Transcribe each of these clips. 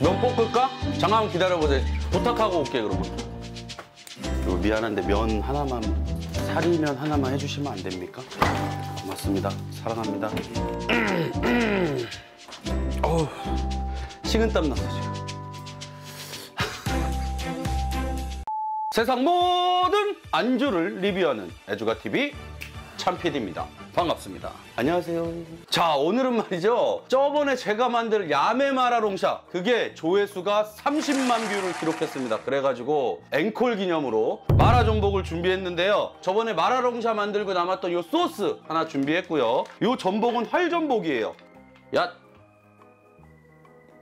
면 볶을까? 잠깐만 기다려보세요. 부탁하고 올게 그러면. 그리고 미안한데 면 하나만 사리면 하나만 해주시면 안 됩니까? 고맙습니다. 사랑합니다. 어우, 식은땀 났어 지금. 세상 모든 안주를 리뷰하는 애주가 TV 참PD입니다. 반갑습니다. 안녕하세요. 자 오늘은 말이죠. 저번에 제가 만든 야매 마라롱샤 그게 조회수가 30만 view를 기록했습니다. 그래가지고 앵콜 기념으로 마라 전복을 준비했는데요. 저번에 마라롱샤 만들고 남았던 요 소스 하나 준비했고요. 요 전복은 활 전복이에요. 야!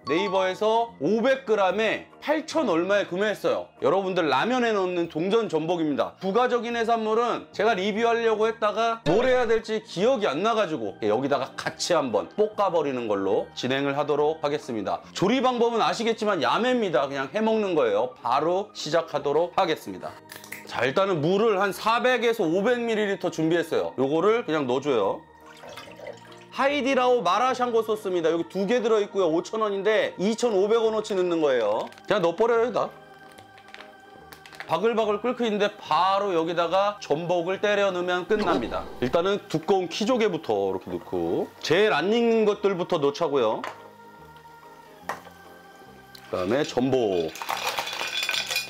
네이버에서 500g에 8천 얼마에 구매했어요. 여러분들 라면에 넣는 동전 전복입니다. 부가적인 해산물은 제가 리뷰하려고 했다가 뭘 해야 될지 기억이 안 나가지고 여기다가 같이 한번 볶아버리는 걸로 진행을 하도록 하겠습니다. 조리 방법은 아시겠지만 야매입니다. 그냥 해먹는 거예요. 바로 시작하도록 하겠습니다. 자 일단은 물을 한 400에서 500ml 준비했어요. 요거를 그냥 넣어줘요. 하이디라오 마라샹궈 소스입니다. 여기 두 개 들어있고요. 5,000원인데 2,500원어치 넣는 거예요. 그냥 넣어버려요, 여기다. 바글바글 끓고 있는데 바로 여기다가 전복을 때려 넣으면 끝납니다. 일단은 두꺼운 키조개부터 이렇게 넣고 제일 안 익는 것들부터 넣자고요. 그다음에 전복.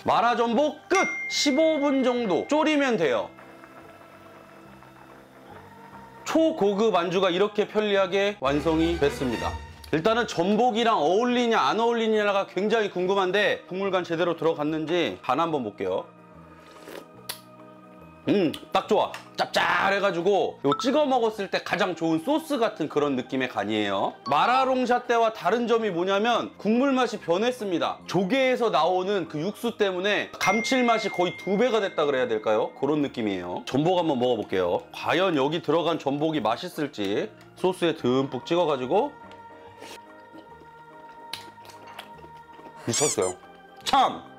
마라 전복 끝! 15분 정도 졸이면 돼요. 초고급 안주가 이렇게 편리하게 완성이 됐습니다. 일단은 전복이랑 어울리냐 안 어울리냐가 굉장히 궁금한데 국물간 제대로 들어갔는지 간 한번 볼게요. 음, 딱 좋아. 짭짤해가지고 요 찍어 먹었을 때 가장 좋은 소스 같은 그런 느낌의 간이에요. 마라롱샤 때와 다른 점이 뭐냐면 국물 맛이 변했습니다. 조개에서 나오는 그 육수 때문에 감칠맛이 거의 두 배가 됐다 그래야 될까요? 그런 느낌이에요. 전복 한번 먹어볼게요. 과연 여기 들어간 전복이 맛있을지 소스에 듬뿍 찍어가지고 미쳤어요. 참!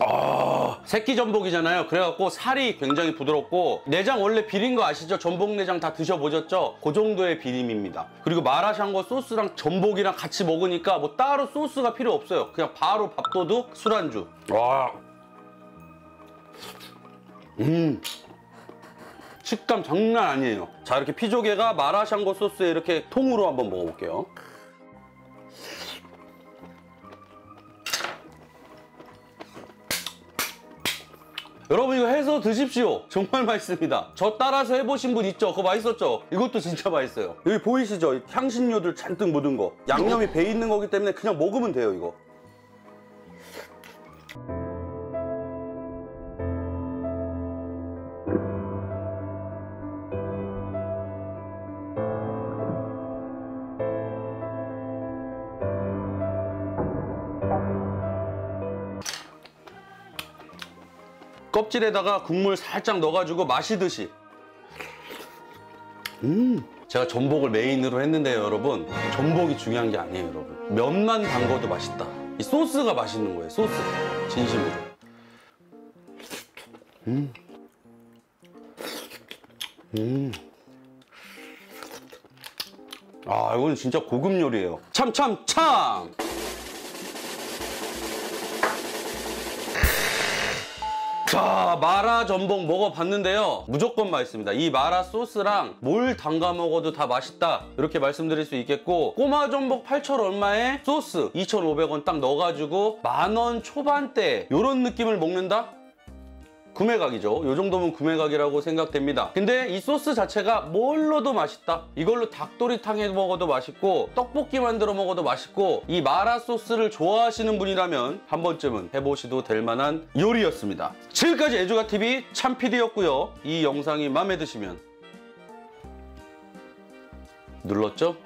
아, 새끼 전복이잖아요. 그래갖고 살이 굉장히 부드럽고 내장 원래 비린 거 아시죠? 전복 내장 다 드셔보셨죠? 그 정도의 비림입니다. 그리고 마라샹궈 소스랑 전복이랑 같이 먹으니까 뭐 따로 소스가 필요 없어요. 그냥 바로 밥도둑 술안주. 와. 음. 식감 장난 아니에요. 자, 이렇게 피조개가 마라샹궈 소스에 이렇게 통으로 한번 먹어볼게요. 여러분 이거 해서 드십시오. 정말 맛있습니다. 저 따라서 해보신 분 있죠? 그거 맛있었죠? 이것도 진짜 맛있어요. 여기 보이시죠? 향신료들 잔뜩 묻은 거. 양념이 배 있는 거기 때문에 그냥 먹으면 돼요, 이거. 껍질에다가 국물 살짝 넣어가지고 마시듯이. 음. 제가 전복을 메인으로 했는데요 여러분. 전복이 중요한 게 아니에요 여러분. 면만 담궈도 맛있다. 이 소스가 맛있는 거예요 소스. 진심으로. 음. 음. 아 이건 진짜 고급 요리예요. 참 참, 참! 자 마라 전복 먹어봤는데요. 무조건 맛있습니다. 이 마라 소스랑 뭘 담가 먹어도 다 맛있다. 이렇게 말씀드릴 수 있겠고 꼬마 전복 8,000 얼마에 소스 2,500원 딱 넣어가지고 만 원 초반대 이런 느낌을 먹는다? 구매각이죠. 이 정도면 구매각이라고 생각됩니다. 근데 이 소스 자체가 뭘로도 맛있다. 이걸로 닭도리탕 해 먹어도 맛있고 떡볶이 만들어 먹어도 맛있고 이 마라 소스를 좋아하시는 분이라면 한 번쯤은 해보셔도 될 만한 요리였습니다. 지금까지 애주가TV 참PD였고요. 이 영상이 마음에 드시면 눌렀죠?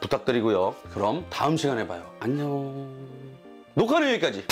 부탁드리고요. 그럼 다음 시간에 봐요. 안녕. 녹화는 여기까지.